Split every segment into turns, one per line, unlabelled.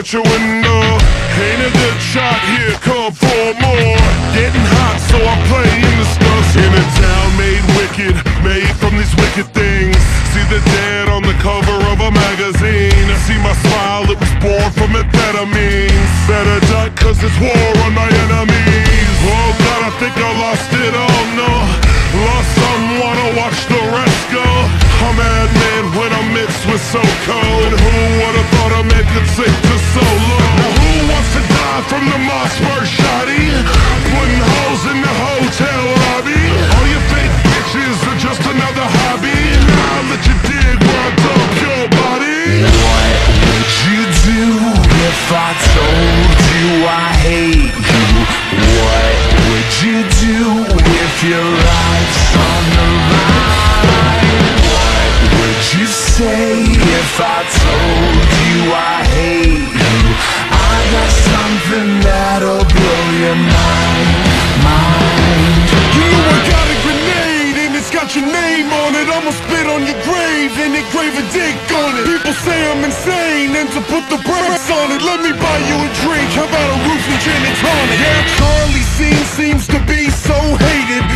at your window. Ain't a good shot here, come for more. Getting hot, so I play in the stuff. In a town made wicked, made from these wicked things. See the dead on the cover of a magazine. See my smile, it was born from amphetamines. Better duck, cause it's war on my enemies. Oh God, I think I lost it all, no. Lost someone, I watch the rest go. A madman when I'm mixed with so cold. Who would've thought I make it sick your
life's on the line? What would you say if I told you I hate you? I got something that'll blow your mind.
You know I got a grenade and it's got your name on it. I'ma spit on your grave and engrave a dick on it. People say I'm insane and to put the brakes on it, let me buy you a drink. A roof and gin and tonic? Yeah, Charlie Scene's to be so hated.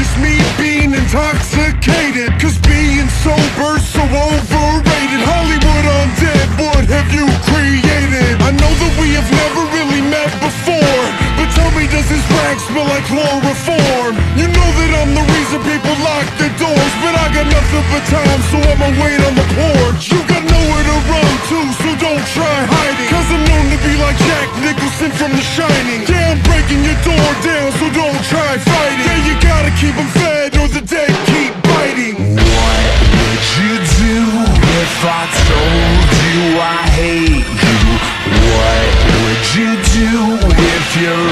Just me being intoxicated. Cause being sober's so overrated. Hollywood undead, what have you created? I know that we have never really met before. But tell me, does this rag smell like chloroform? You know that I'm the reason people lock their doors. But I got nothing but time, so I'ma wait on the porch. You got nowhere to run to, so don't try hiding. Cause I'm known to be like Jack Nicholson from The Shining. Yeah, I'm breaking your door down, so don't try fighting.
If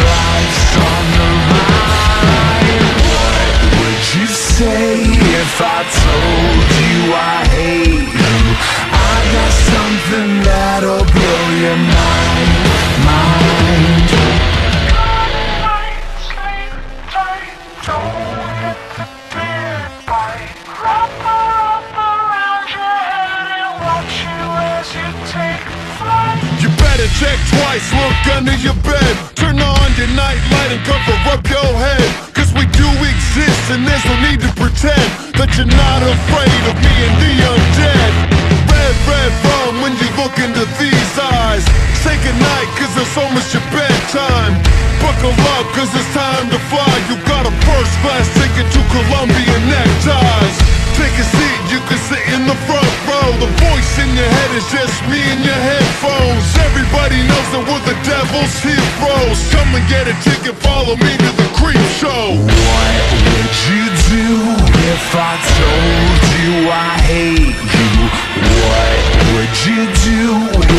Check twice, look under your bed. Turn on your night light and cover up your head. Cause we do exist and there's no need to pretend that you're not afraid of me and the undead. Red, red rum when you look into these eyes. Say goodnight cause it's almost your bedtime. Buckle up cause it's time to fly. You got a first class ticket to Columbia devil's heroes. Come and get a ticket, follow me to the creep show.
What would you do if I told you I hate you? What would you do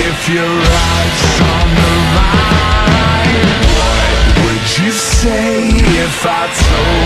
if your life's on the line? What would you say if I told